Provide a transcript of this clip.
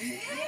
Yeah.